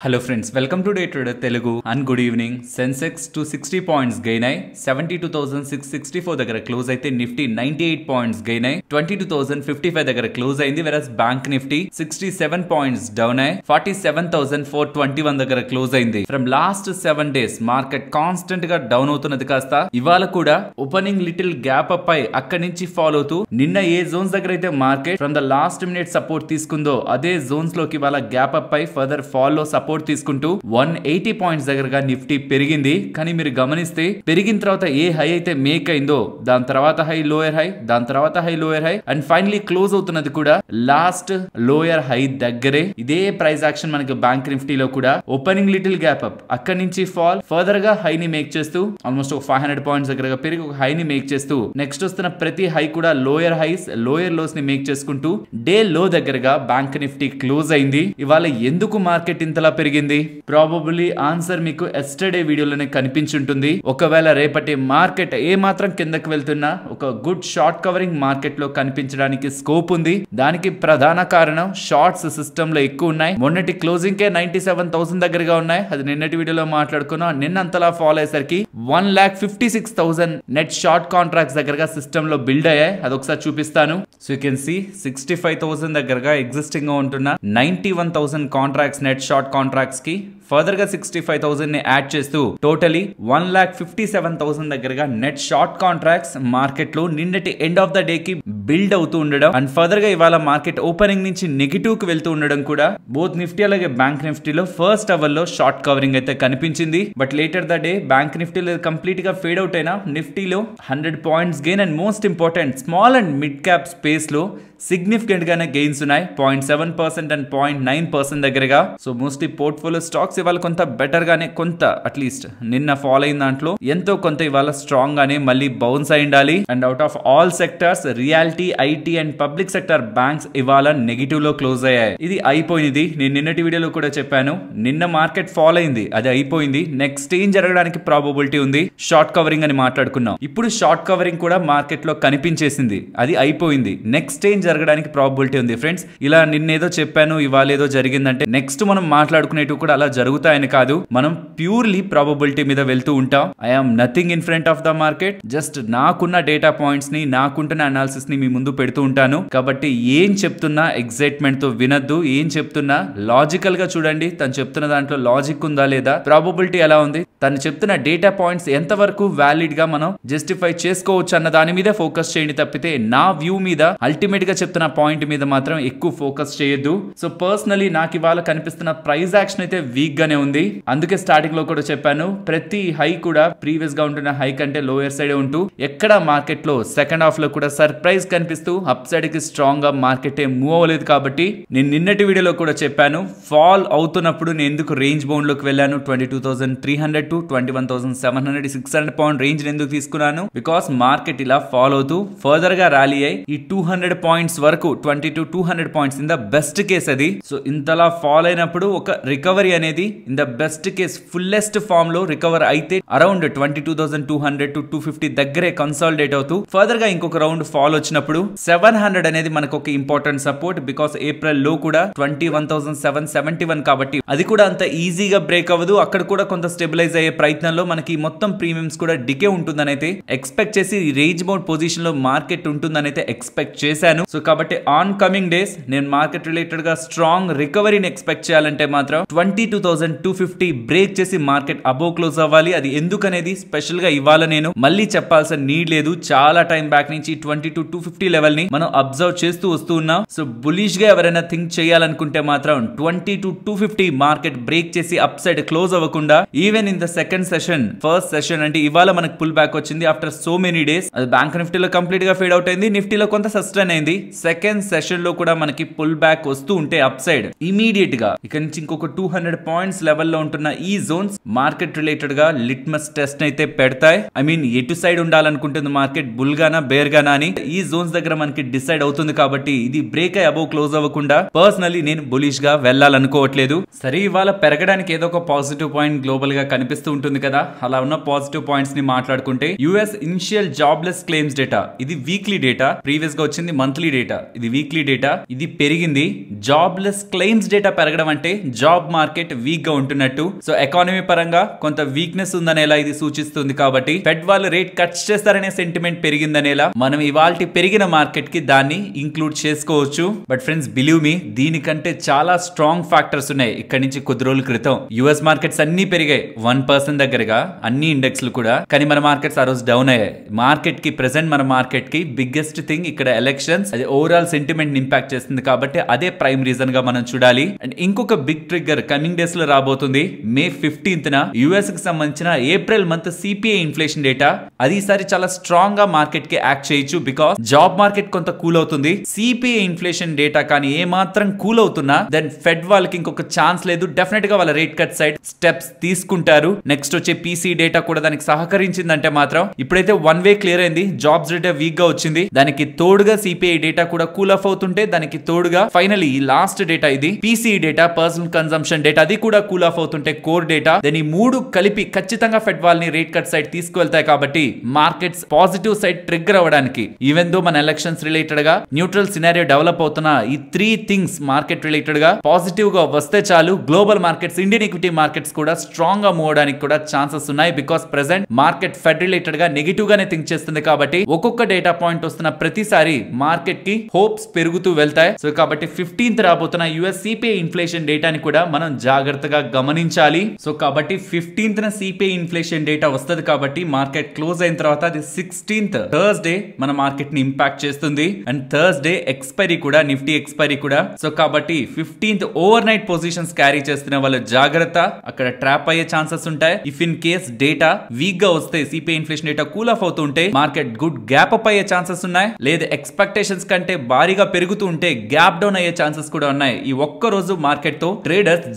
Hello friends welcome to day today Telugu and good evening Sensex two sixty points gain అయి seventy two thousand six sixty four దగ్గర close అయితే Nifty ninety eight points gain అయి twenty two thousand fifty five దగ్గర close అయింది versus bank Nifty sixty seven points down అయి forty seven thousand four twenty one దగ్గర close అయింది from last seven days market కాన్స్టెంట్గా down అవుతున్నది కాస్త ఇవాళ కూడా ఓపెనింగ్ లిటిల్ గ్యాప్ అప్ అయి అక్కడి నుంచి ఫాలో అవుతూ నిన్న ఏ జోన్స్ దగ్గర అయితే market from the last minute support తీసుకుందో అదే జోన్స్లోకి ఇవాళ గ్యాప్ అప్ అయి ఫర్దర్ ఫాలో సపోర్ట్ సపోర్ట్ తీసుకుంటూ వన్ ఎయిటీ పాయింట్స్ దగ్గరగా నిఫ్టీ పెరిగింది. కానీ మీరు గమనిస్తే పెరిగిన తర్వాత ఏ హై అయితే మేక్ అయిందో దాని తర్వాత హై లోయర్ హై దాని తర్వాత high lower high and finally close అవుతున్నది కూడా లాస్ట్ లోయర్ హై దగ్గరే. ఇదే ప్రైస్ యాక్షన్ మనకి బ్యాంక్ నిఫ్టీలో కూడా ఓపెనింగ్ లిటిల్ గ్యాప్ అప్ అక్కడి నుంచి ఫాల్ ఫర్దర్గా హై ని మేక్ చేస్తూ ఆల్మోస్ట్ ఒక ఫైవ్ హండ్రెడ్ పాయింట్స్ దగ్గరగా పెరిగి ఒక హై ని మేక్ చేస్తూ నెక్స్ట్ వస్తున్న ప్రతి హై కూడా లోయర్ హైస్ లోయర్ లోస్ని మేక్ చేసుకుంటూ డే లో దగ్గరగా బ్యాంక్ నిఫ్టీ క్లోజ్ అయింది. ఇవాళ ఎందుకు మార్కెట్ ఇంతలా పెరిగింది. ప్రాబబ్లీ ఆన్సర్ మీకు ఎస్టర్డే వీడియోలోనే కనిపించుంటుంది. ఒకవేళ రేపటి మార్కెట్ ఏ మాత్రం కిందకి వెళ్తున్నా ఒక గుడ్ షార్ట్ కవరింగ్ మార్కెట్లో కనిపించడానికి స్కోప్ ఉంది. దానికి ప్రధాన కారణం షార్ట్స్ సిస్టమ్లో ఎక్కువ ఉన్నాయి. మొన్నటి క్లోజింగ్ కే నైన్టీ సెవెన్ థౌసండ్ దగ్గరగా ఉన్నాయి. అది నిన్నటి వీడియోలో మాట్లాడుకున్నాం. నిన్న అంతలా ఫాలో అయ్యేసరికి one lakh fifty six thousand net short contracts దగ్గరగా సిస్టమ్లో బిల్డ్ అయ్యాయి. అది ఒకసారి చూపిస్తాను. So you can see sixty five thousand దగ్గరగా ఎగ్జిస్టింగ్గా ఉంటున్న ninety one thousand contracts net short contract కి ఫర్దర్ గా సిక్స్టీ ఫైవ్ థౌసండ్ని యాడ్ చేస్తూ totally one lakh fifty seven thousand దగ్గరగా నెట్ షార్ట్ కాంట్రాక్ట్స్ మార్కెట్లో నిన్నటి ఎండ్ ఆఫ్ ద డే కి బిల్డ్ అవుతూ ఉండడం అండ్ ఫర్దర్గా ఇవాళ మార్కెట్ ఓపెనింగ్ నుంచి నెగిటివ్కి వెళ్తూ ఉండడం కూడా బోత్ నిఫ్టీ అలాగే బ్యాంక్ నిఫ్టీలో ఫస్ట్ అవర్లో షార్ట్ కవరింగ్ అయితే కనిపించింది. But later the day bank నిఫ్టీలో కంప్లీట్గా ఫేడ్ అవుట్ అయినా నిఫ్టీలో hundred points gain and most important small and mid cap స్పేస్లో సిగ్నిఫికెంట్ గానే గెయిన్స్ ఉన్నాయి. Point seven percent and point nine percent దగ్గరగా. సో మోస్ట్లీ పోర్ట్ఫోలియో స్టాక్స్ ఇవాళ కొంత బెటర్ గానే కొంత అట్లీస్ట్ నిన్న ఫాలో అయిన దాంట్లో ఎంతో కొంత ఇవాళ స్ట్రాంగ్ గానే మళ్ళీ బౌన్స్ అయి ఉండాలి. And out of all sectors reality IT and public sector banks ఇవాళ నెగిటివ్లో క్లోజ్ అయ్యాయి. ఇది అయిపోయింది నేను నిన్నటి వీడియోలో కూడా చెప్పాను. నిన్న మార్కెట్ ఫాలో అయింది. అది అయిపోయింది. నెక్స్ట్ ఏం జరగడానికి ప్రాబబిలిటీ ఉంది? షార్ట్ కవరింగ్ అని మాట్లాడుకున్నాం. ఇప్పుడు షార్ట్ కవరింగ్ కూడా మార్కెట్లో కనిపించేసింది. అది అయిపోయింది. నెక్స్ట్ ఏం జరగడానికి ప్రాబిలిటీ ఉంది? ఫ్రెండ్స్ ఇలా నిన్నేదో చెప్పాను ఇవాళ ఏదో జరిగిందంటే నెక్స్ట్ మనం మాట్లాడుకునేటివి కూడా అలా జరుగుతాయని కాదు. మనం ప్యూర్లీ ప్రాబబిలిటీ మీద వెళ్తూ ఉంటాం. I am nothing in front of the market just నాకున్న డేటా పాయింట్స్ని నాకుంటున్న అనాలిసిస్ని మీ ముందు పెడుతూ ఉంటాను. కాబట్టి ఏం చెప్తున్నా ఎగ్జైట్మెంట్తో వినద్దు. ఏం చెప్తున్నా లాజికల్గా చూడండి. తను చెప్తున్న దాంట్లో లాజిక్ ఉందా లేదా? ప్రాబబిలిటీ ఎలా ఉంది? తను చెప్తున్న డేటా పాయింట్స్ ఎంతవరకు వ్యాలిడ్గా మనం జస్టిఫై చేసుకోవచ్చు అన్న దాని మీద ఫోకస్ చేయండి తప్పితే నా వ్యూ మీద అల్టిమేట్గా చెప్తున్న పాయింట్ మీద మాత్రం ఎక్కువ ఫోకస్ చేయొద్దు. సో పర్సనలీ నాకు ఇవాళ కనిపిస్తున్న ప్రైస్ యాక్షన్ అయితే వీక్ గానే ఉంది. అందుకే స్టార్టింగ్లో కూడా చెప్పాను ప్రతి హై కూడా ప్రీవియస్గా ఉంటున్న హై కంటే లోయర్ సైడ్ ఉంటూ ఎక్కడ మార్కెట్లో సెకండ్ హాఫ్లో కూడా సర్ప్రైజ్ కనిపిస్తూ అప్ సైడ్కి స్ట్రాంగ్గా మార్కెట్ మూవ్ అవ్వలేదు కాబట్టి నేను నిన్నటి వీడియోలో కూడా చెప్పాను ఫాల్ అవుతున్నప్పుడు నేను ఎందుకు రేంజ్ బౌండ్లోకి వెళ్ళాను? Twenty two thousand three hundred to twenty one thousand seven hundred six hundred point range ఎందుకు తీసుకున్నాను? బికాస్ మార్కెట్ ఇలా ఫాలో అవుతూ ఫర్దర్గా ర్యాలీ అయ్యి ఈ టూ హండ్రెడ్ పాయింట్స్ వరకు twenty to two hundred points in the best case అది. So ఇంతలా ఫాల్ అయినప్పుడు ఒక రికవరీ అనేది in the best case fullest ఫామ్లో రికవర్ అయితే around twenty two thousand two hundred to two fifty దగ్గరే కన్సాలిడేట్ అవుతూ ఫర్దర్గా ఇంకొక రౌండ్ ఫాల్ వచ్చినప్పుడు సెవెన్ హండ్రెడ్ అనేది మనకు ఒక ఇంపార్టెంట్ సపోర్ట్ బికాస్ ఏప్రిల్లో కూడా twenty one thousand seven seventy one కాబట్టి అది కూడా అంత ఈజీగా బ్రేక్ అవ్వదు. అక్కడ కూడా కొంత స్టెబిలైజ్ అయ్యే ప్రయత్నంలో మనకి మొత్తం ప్రీమియమ్స్ కూడా డికే ఉంటుందని అయితే ఎక్స్పెక్ట్ చేసి రేంజ్ బౌండ్ పొజిషన్లో మార్కెట్ ఉంటుందని అయితే ఎక్స్పెక్ట్ చేశాను. సో కాబట్టి ఆన్ కమింగ్ డేస్ నేను మార్కెట్ రిలేటెడ్గా స్ట్రాంగ్ రికవరీని ఎక్స్పెక్ట్ చేయాలంటే మాత్రం twenty two thousand two fifty break చేసి మార్కెట్ అబోవ్ క్లోజ్ అవ్వాలి. అది ఎందుకనేది స్పెషల్గా ఇవాళ నేను మళ్ళీ చెప్పాల్సిన నీడ్ లేదు. చాలా టైం బ్యాక్ నుంచి ట్వంటీ టు టూ ఫిఫ్టీ లెవెల్ని మనం అబ్జర్వ్ చేస్తూ వస్తూ ఉన్నాం. సో బులిష్గా ఎవరైనా థింక్ చేయాలనుకుంటే మాత్రం twenty to two fifty market break చేసి అప్ సైడ్ క్లోజ్ అవ్వకుండా even in the second session first session అంటే ఇవాళ మనకు పుల్ బ్యాక్ వచ్చింది ఆఫ్టర్ సో మెనీ డేస్ అది బ్యాంక్ నిఫ్టీలో కంప్లీట్గా ఫేడ్ అవుట్ అయింది. నిఫ్టీలో కొంత సస్టైన్ అయింది. సెకండ్ సెషన్లో కూడా మనకి పుల్ బ్యాక్ వస్తూ ఉంటే అప్ సైడ్ ఇమీడియట్గా. ఇక్కడ నుంచి ఇంకొక టూ హండ్రెడ్ పాయింట్స్ లెవెల్లో ఉంటున్న ఈ జోన్స్ మార్కెట్ రిలేటెడ్గా లిట్మస్ టెస్ట్ అయితే పెడతాయి. ఐ మీన్ ఎటు సైడ్ ఉండాలనుకుంటుంది మార్కెట్ బుల్ గానా బేర్ గానా అని ఈ జోన్స్ దగ్గర మనకి డిసైడ్ అవుతుంది కాబట్టి ఇది బ్రేక్ అయి అబౌవ్ క్లోజ్ అవ్వకుండా పర్సనలీ నేను బులిష్గా వెళ్ళాలనుకోవట్లేదు. సరే ఇవాళ పెరగడానికి ఏదో ఒక పాజిటివ్ పాయింట్ గ్లోబల్గా కనిపిస్తూ ఉంటుంది కదా? అలా ఉన్న పాజిటివ్ పాయింట్స్ని మాట్లాడుకుంటే US initial jobless claims data ఇది వీక్లీ డేటా ప్రీవియస్గా వచ్చింది మంత్లీ డేటా ఇది వీక్లీ డేటా ఇది పెరిగింది. జాబ్లెస్ క్లెయిమ్స్ డేటా పెరగడం అంటే జాబ్ మార్కెట్ వీక్గా ఉంటున్నట్టు. సో ఎకానమీ పరంగా కొంత వీక్నెస్ ఉందనేలా ఇది సూచిస్తుంది కాబట్టి ఫెడ్ వాళ్ళు రేట్ కట్స్ చేస్తారనే సెంటిమెంట్ పెరిగిందనేలా మనం ఇవాళ పెరిగిన మార్కెట్కి దాన్ని ఇంక్లూడ్ చేసుకోవచ్చు. బట్ ఫ్రెండ్స్ బిలీవ్ మీ దీనికంటే చాలా స్ట్రాంగ్ ఫ్యాక్టర్స్ ఉన్నాయి ఇక్కడ నుంచి కొద్ది రోజుల క్రితం. యుఎస్ మార్కెట్స్ అన్ని పెరిగాయి వన్ పర్సెంట్ దగ్గరగా అన్ని ఇండెక్స్లు కూడా. కానీ మన మార్కెట్స్ ఆ రోజు డౌన్ అయ్యాయి. మార్కెట్కి ప్రెసెంట్ మన మార్కెట్కి బిగ్గెస్ట్ థింగ్ ఇక్కడ ఎలక్షన్స్ అది ఓవరాల్ సెంటిమెంట్ ఇంపాక్ట్ చేస్తుంది కాబట్టి అదే ప్రైమ్ రీజన్గా మనం చూడాలి. అండ్ ఇంకొక బిగ్ ట్రిగ్గర్ కమింగ్ డేస్ లో రాబోతుంది. మే ఫిఫ్టీన్త్ న యుఎస్కి సంబంధించిన April month CPI inflation data. అది ఈసారి చాలా స్ట్రాంగ్గా మార్కెట్కి యాక్ట్ చేయొచ్చు బికాస్ జాబ్ మార్కెట్ కొంత కూల్ అవుతుంది. సిపిఐ ఇన్ఫ్లేషన్ డేటా కానీ ఏ మాత్రం కూల్ అవుతున్నా దెన్ ఫెడ్ వాళ్ళకి ఇంకొక ఛాన్స్ లేదు. డెఫినెట్గా వాళ్ళ రేట్ కట్ సైడ్ స్టెప్స్ తీసుకుంటారు. నెక్స్ట్ వచ్చే పీసీ డేటా కూడా దానికి సహకరించిందంటే మాత్రం ఇప్పుడైతే వన్ వే క్లియర్ అయింది. జాబ్స్ డేటా వీక్గా వచ్చింది. దానికి తోడుగా సిపిఐ డేటా కూడా కూల్ ఆఫ్ అవుతుంటే దానికి తోడుగా ఫైనల్ ఈ లాస్ట్ డేటా ఇది. PC data personal consumption data అది కూడా కూల్ ఆఫ్ అవుతుంటే కోర్ డేటా దెన్ ఈ మూడు కలిపి ఖచ్చితంగా ఫెడ్ని రేట్ కట్ సైడ్ తీసుకువెళ్తాయి కాబట్టి మార్కెట్స్ పాజిటివ్ సైడ్ ట్రిగ్గర్ అవ్వడానికి ఈవెన్ దో మన ఎలక్షన్స్ రిలేటెడ్గా న్యూట్రల్ సినారియో డెవలప్ అవుతున్న ఈ త్రీ థింగ్స్ మార్కెట్ రిలేటెడ్గా పాజిటివ్గా వస్తే చాలు. Global markets Indian equity markets కూడా స్ట్రాంగ్గా మూవ్ అవడానికి కూడా ఛాన్సెస్ ఉన్నాయి బికాస్ ప్రెసెంట్ మార్కెట్ ఫెడ్ రిలేటెడ్గా నెగిటివ్ గానే థింక్ చేస్తుంది కాబట్టి ఒక్కొక్క డేటా పాయింట్ వస్తున్న ప్రతిసారి మార్కెట్కి హోప్స్ పెరుగుతూ వెళ్తాయి. సో కాబట్టి ఫిఫ్టీన్త్ రాబోతున్న యుఎస్ సిపిఐ ఇన్ఫ్లేషన్ డేటాని కూడా మనం జాగ్రత్తగా గమనించాలి. సో కాబట్టి ఫిఫ్టీన్త్ న సిపిఐ ఇన్ఫ్లేషన్ డేటా వస్తుంది కాబట్టి మార్కెట్ క్లోజ్ అయిన తర్వాత అది సిక్స్టీన్త్ థర్స్డే మన మార్కెట్ని ఇంపాక్ట్ చేస్తుంది. అండ్ థర్స్డే ఎక్స్పైరీ కూడా నిఫ్టీ ఎక్స్పైరీ కూడా. సో కాబట్టి fifteenth overnight positions carry చేస్తున్న వాళ్ళు జాగ్రత్త. అక్కడ ట్రాప్ అయ్యే ఛాన్సెస్ ఉంటాయి. ఇఫ్ ఇన్ కేస్ డేటా వీక్గా వస్తే CPI inflation data cool off అవుతుంటే మార్కెట్ గుడ్ గ్యాప్ అప్ అయ్యే ఛాన్సెస్ ఉన్నాయి. లేదా ఎక్స్పెక్టేషన్స్ కంటే భారీగా పెరుగుతూ ఉంటే గ్యాప్ డౌన్ అయ్యే ఛాన్సెస్ కూడా ఉన్నాయి. ఈ ఒక్క రోజు మార్కెట్తో ట్రేడర్స్